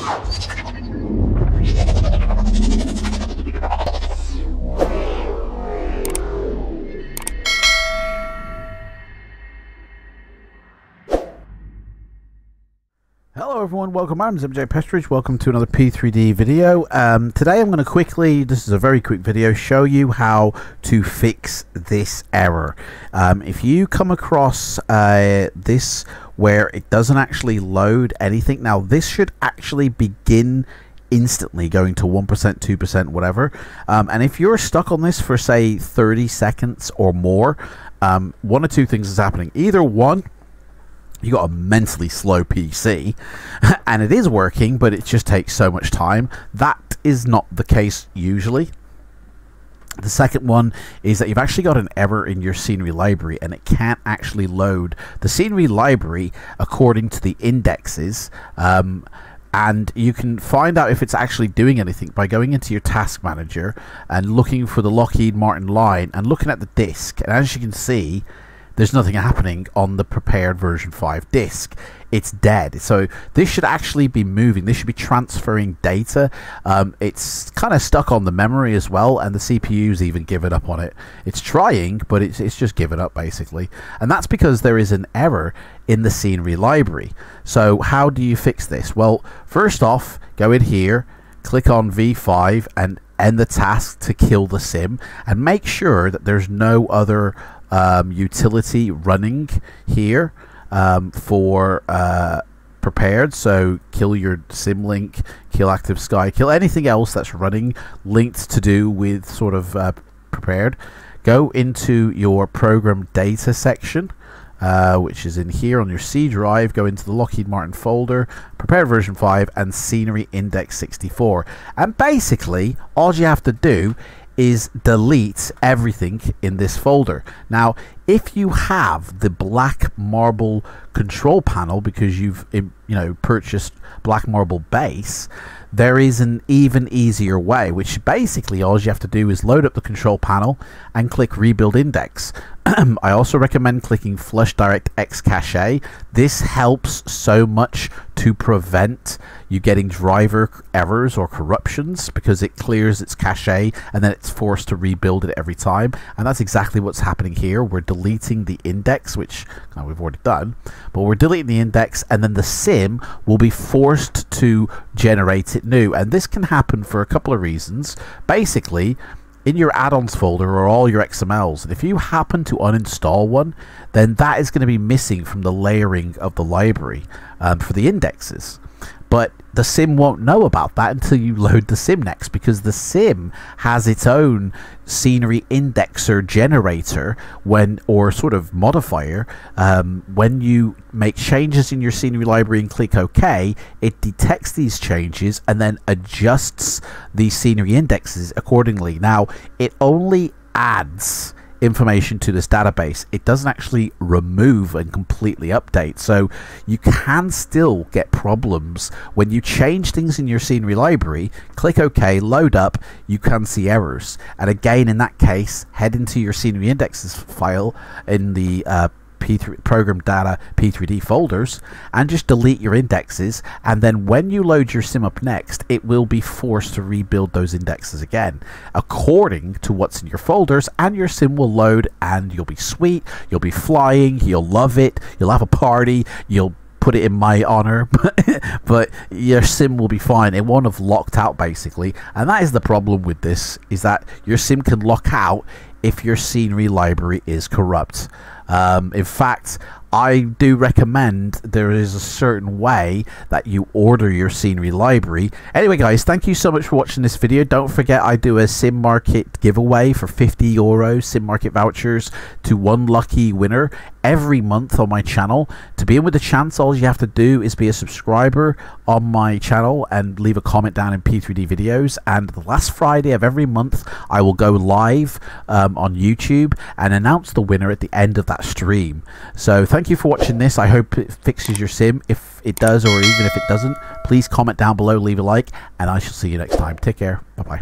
Thank you. Hello everyone, welcome. My name is Adam J Pestridge. Welcome to another P3D video. Um, today I'm going to quickly, this is a very quick video, show you how to fix this error. Um, if you come across uh, this where it doesn't actually load anything, now this should actually begin instantly going to 1%, 2%, whatever. Um, and if you're stuck on this for say 30 seconds or more, um, one or two things is happening. Either one, you got a mentally slow PC and it is working but it just takes so much time. That is not the case usually. The second one is that you've actually got an error in your scenery library and it can't actually load the scenery library according to the indexes um, and you can find out if it's actually doing anything by going into your task manager and looking for the Lockheed Martin line and looking at the disk. And as you can see there's nothing happening on the Prepar3D version 5 disk. It's dead. So this should actually be moving. This should be transferring data. Um, it's kind of stuck on the memory as well, and the CPU's even given up on it. It's trying, but it's, it's just given up basically. And that's because there is an error in the scenery library. So how do you fix this? Well, first off, go in here, click on V5 and end the task to kill the sim and make sure that there's no other um, utility running here um, for uh, Prepar3D. So kill your Symlink, kill Active Sky, kill anything else that's running linked to do with sort of uh, Prepar3D. Go into your program data section. Uh, which is in here on your C drive, go into the Lockheed Martin folder, Prepar3D version 5 and scenery index 64. And basically, all you have to do is delete everything in this folder. Now, if you have the black marble control panel because you've you know purchased black marble base, there is an even easier way, which basically all you have to do is load up the control panel and click rebuild index. I also recommend clicking flush direct X cache. This helps so much to prevent you getting driver errors or corruptions because it clears its cache and then it's forced to rebuild it every time. And that's exactly what's happening here. We're deleting the index, which oh, we've already done, but we're deleting the index and then the sim will be forced to generate it new. And this can happen for a couple of reasons. Basically, in your add-ons folder are all your XMLs. And if you happen to uninstall one, then that is going to be missing from the layering of the library um, for the indexes. But the sim won't know about that until you load the sim next because the sim has its own scenery indexer generator when or sort of modifier. Um, when you make changes in your scenery library and click OK it detects these changes and then adjusts the scenery indexes accordingly. Now it only adds information to this database, it doesn't actually remove and completely update. So you can still get problems when you change things in your scenery library, click OK, load up, you can see errors. And again, in that case, head into your scenery indexes file in the uh, P3 program data P3D folders and just delete your indexes. And then when you load your sim up next it will be forced to rebuild those indexes again according to what's in your folders. And your sim will load and you'll be sweet. You'll be flying. You'll love it. You'll have a party. You'll put it in my honor. But your sim will be fine. It won't have locked out basically. And that is the problem with this is that your sim can lock out if your scenery library is corrupt um, in fact, I do recommend there is a certain way that you order your scenery library. Anyway, guys, thank you so much for watching this video. Don't forget I do a Sim Market giveaway for 50 euro Sim Market vouchers to one lucky winner every month on my channel. To be in with the chance, all you have to do is be a subscriber on my channel and leave a comment down in P3D videos. And the last Friday of every month, I will go live um, on YouTube and announce the winner at the end of that stream. So thank you for watching this. I hope it fixes your sim. If it does, or even if it doesn't, please comment down below, leave a like, and I shall see you next time. Take care. Bye-bye.